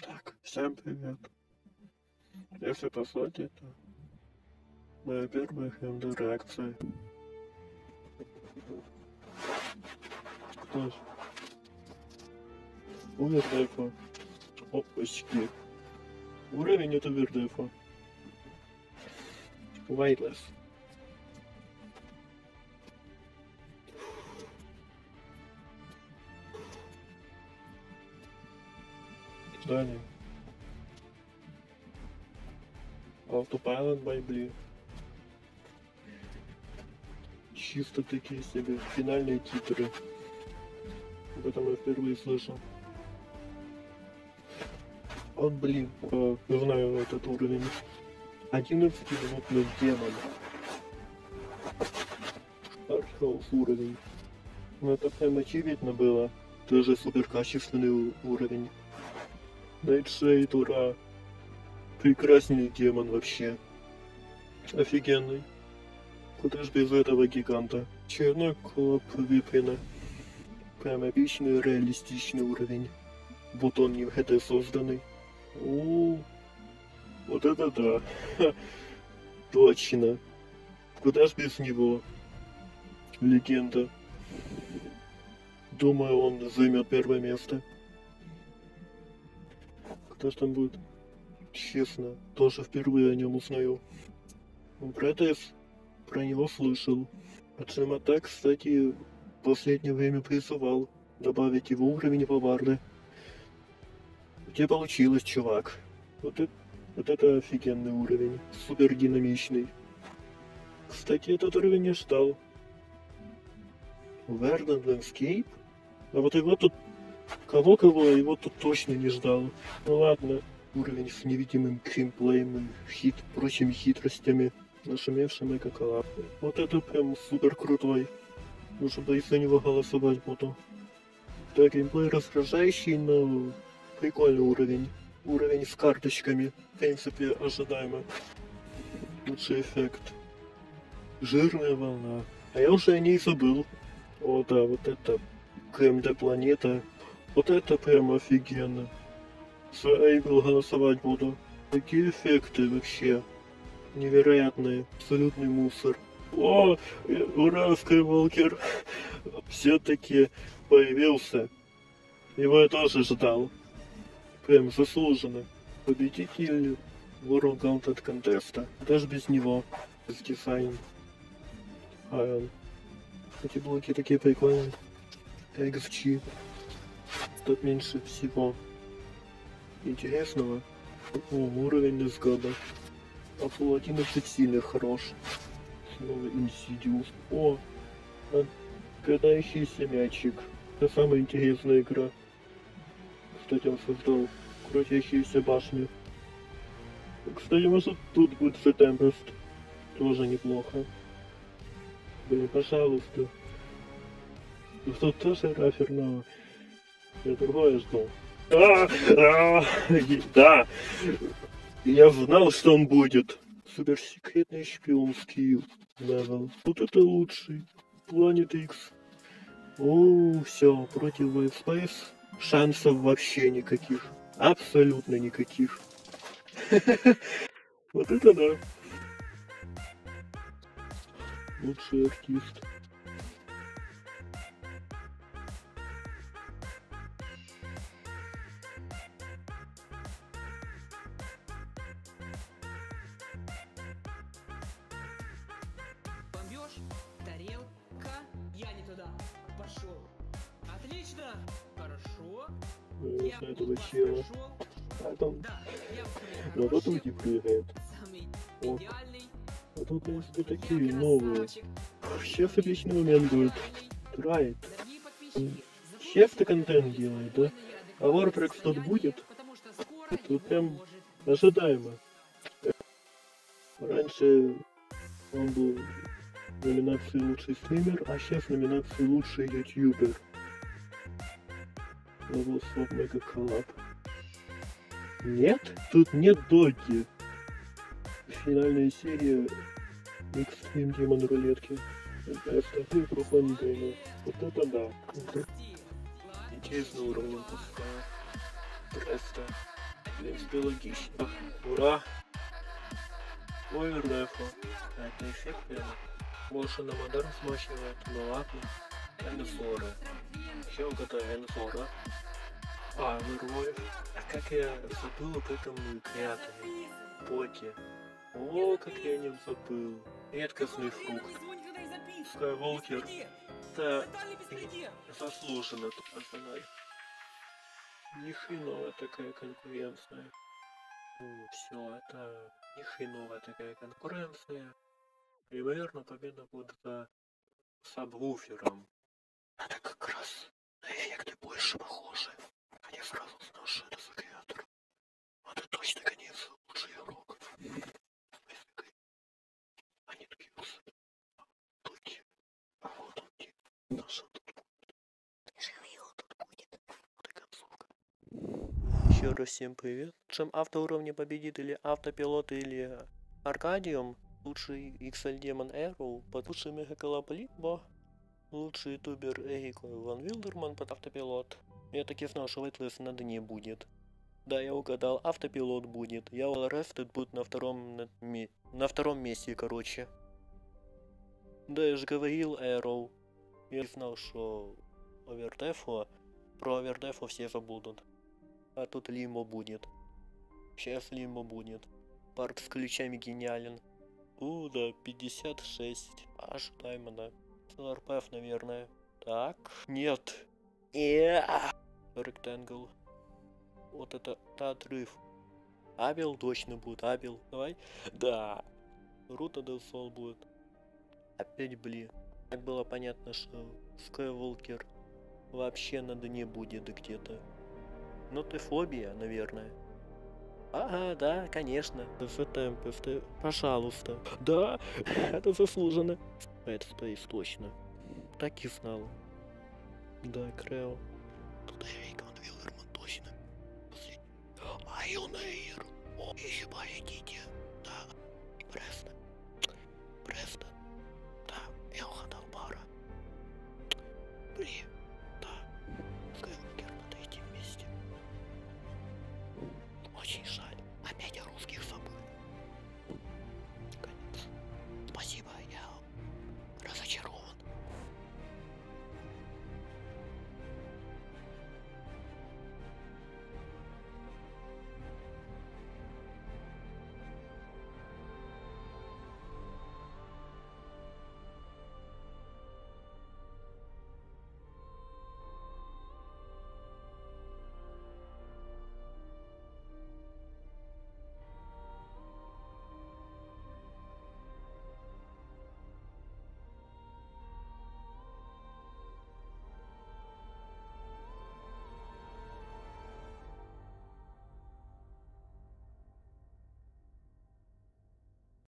Так, всем привет. Если по сути, то моя первая хендер реакция. Кто ж? Увердефа. Опачки. Уровень это Вердефа. Weightless. Далее. Autopilot by Чисто такие себе финальные титры. Об этом я впервые слышал. Вот блин, э, знаю этот уровень. 11 минутный демон. Архаус уровень. Ну это прям очевидно было. Тоже супер качественный уровень. Найтшейд, ура! Прекрасный демон вообще. Офигенный. Куда ж без этого гиганта? Черный клоп Виприна. Прям эпичный, реалистичный уровень. Вот он не это созданный. У, вот это да. Ха, точно. Куда ж без него? Легенда. Думаю, он займет первое место. Кто ж там будет? Честно, тоже впервые о нем узнаю. Про с- про него слышал. А Джемата, кстати, в последнее время призывал добавить его уровень в аварды. У тебя получилось, чувак. Вот это, вот это офигенный уровень. Супер динамичный. Кстати, этот уровень я ждал. Verdant Landscape? А вот его тут... Кого-кого, его тут точно не ждал. Ну ладно, уровень с невидимым геймплеем хит, прочими хитростями, нашумевшим коллаб. Вот это прям супер крутой. Уже боюсь за него голосовать буду. Да, геймплей раздражающий, но прикольный уровень. Уровень с карточками. В принципе, ожидаемо. Лучший эффект. Жирная волна. А я уже о ней забыл. О да, вот это КМД планета. Вот это прям офигенно. За Эйбл голосовать буду. Такие эффекты вообще. Невероятные. Абсолютный мусор. О, э, ура, Скайволкер. Все-таки появился. Его я тоже ждал. Прям заслуженно. Победитель World Gauntlet контеста. Даже без него. Без дизайн. Айон. Эти блоки такие прикольные. XG. Тут меньше всего интересного. О, уровень. А пол 11 сильно хорош. Снова Insidious. О, катающийся мячик. Это самая интересная игра. Кстати, он создал крутящиеся башни. Кстати, может тут будет The Tempest. Тоже неплохо. Блин, пожалуйста. Тут тоже рафер, но я другое ждал. А, а, да, я знал, что он будет. Суперсекретный шпионский level. Вот это лучший. Planet X. О, все, против White Space шансов вообще никаких. Абсолютно никаких. Вот это да. Лучший артист. Э, вас чела. прошел. А там хороший, потом прыгает. самый О. идеальный. А тут есть и Я такие новые. Сейчас отличный момент будет. Дорогие подписчики, Честно контент делает, да? А Warfrax тут будет? Тут его прям Ожидаемо. Раньше он был в номинации лучший стример, а сейчас в номинации лучший ютубер. Swap Mega Collab. Нет? Тут нет доги. Финальная серия Extreme Demon рулетки. Это остальные проходника Вот это да. Интересно уровнем пускаю. Просто. В принципе, логично. Ура! Овердефу. Это эффектно. Больше на модерн смахивает, ну ладно. Энзора. Еще угадаю, Энзора. А, Лерой. А как я забыл об этом креаторе? Поке. О, как я о нем забыл. Редкостный фрукт. Скайволкер. Это заслуженно тут пацаны. Ни хреновая такая конкуренция. Все, это ни хреновая такая конкуренция. Примерно победа будет за сабвуфером. Это как раз на эффекты больше похожи. А я сразу знал, что это за креатор. Это точно конец лучший игрок. Они такие высоты. Тут. А вот он что тут будет? Живил тут будет. Вот и концовка. Еще раз всем привет. Чем автоуровни победит или автопилот или Аркадиум, лучший XL Demon Arrow, под лучший Мегаколап либо лучший ютубер Эрико Ван Вилдерман под автопилот. Я так и знал, что Вейтлес на дне будет. Да, я угадал, автопилот будет. Я Rested будет на втором, на, на втором месте, короче. Да, я же говорил, Arrow. Я знал, что Овердефо, про Овердефо все забудут. А тут Лимо будет. Сейчас Лимо будет. Парк с ключами гениален. У, да, 56. Аж Даймона. РПФ, наверное. Так. Нет. Ректангл. Вот это, это отрыв. Абел точно будет, Абел. Давай. Да. Рута Дел Сол будет. Опять блин. Так было понятно, что Скайволкер вообще на дне будет где-то. Ну ты фобия, наверное. Ага, да, конечно. ФТМ, ФТ, пожалуйста. Да, это заслуженно. Headspace точно. Так и знал. Да, Крео. Туда я он Вилверман точно. Последний. А О, еще полетите. Да. Пресно. Пресно. Да, Элхан Албара. Привет.